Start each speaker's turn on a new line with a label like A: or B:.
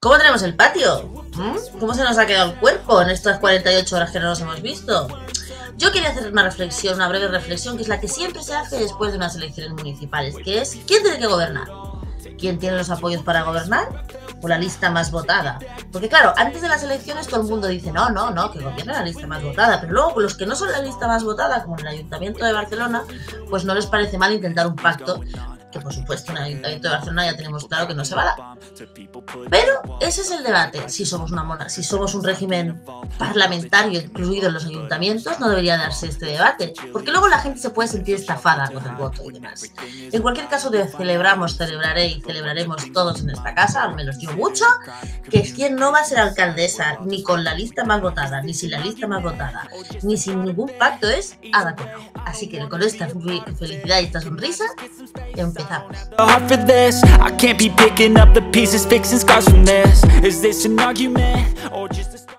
A: tenemos el patio? ¿Mm? ¿Cómo se nos ha quedado el cuerpo en estas 48 horas que no nos hemos visto? Yo quería hacer una reflexión, una breve reflexión, que es la que siempre se hace después de unas elecciones municipales, que es ¿quién tiene que gobernar? ¿Quién tiene los apoyos para gobernar? ¿O la lista más votada? Porque claro, antes de las elecciones todo el mundo dice, no, no, no, que gobierne la lista más votada, pero luego los que no son la lista más votada, como en el Ayuntamiento de Barcelona, pues no les parece mal intentar un pacto que por supuesto en el Ayuntamiento de Barcelona ya tenemos claro que no se va a dar. Pero ese es el debate. Si somos una mona, si somos un régimen parlamentario incluido en los ayuntamientos, no debería darse este debate, porque luego la gente se puede sentir estafada con el voto y demás. En cualquier caso, celebramos, celebraré y celebraremos todos en esta casa, al menos yo mucho, que es quien no va a ser alcaldesa ni con la lista más votada, ni sin la lista más votada, ni sin ningún pacto es Ada Colau. Así que con esta felicidad y esta sonrisa, The
B: heart for this, I can't be picking up the pieces, fixing scars from this. Is this an argument or just a